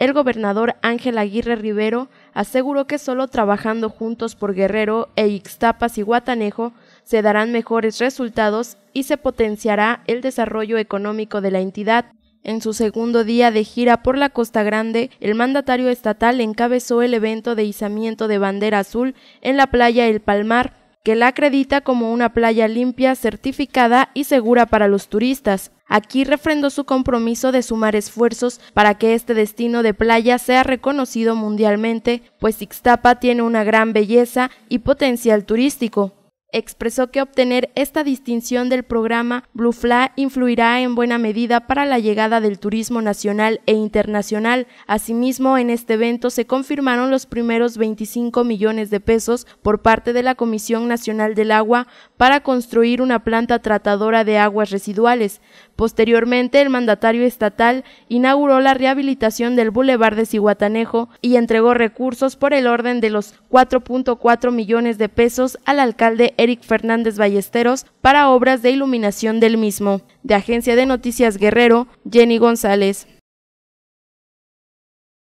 el gobernador Ángel Aguirre Rivero aseguró que solo trabajando juntos por Guerrero e Ixtapas y Guatanejo se darán mejores resultados y se potenciará el desarrollo económico de la entidad. En su segundo día de gira por la Costa Grande, el mandatario estatal encabezó el evento de izamiento de bandera azul en la playa El Palmar, que la acredita como una playa limpia, certificada y segura para los turistas. Aquí refrendó su compromiso de sumar esfuerzos para que este destino de playa sea reconocido mundialmente, pues Ixtapa tiene una gran belleza y potencial turístico expresó que obtener esta distinción del programa Blue Fly influirá en buena medida para la llegada del turismo nacional e internacional. Asimismo, en este evento se confirmaron los primeros 25 millones de pesos por parte de la Comisión Nacional del Agua para construir una planta tratadora de aguas residuales. Posteriormente, el mandatario estatal inauguró la rehabilitación del Boulevard de Cihuatanejo y entregó recursos por el orden de los 4.4 millones de pesos al alcalde Eric Fernández Ballesteros para obras de iluminación del mismo. De Agencia de Noticias Guerrero, Jenny González.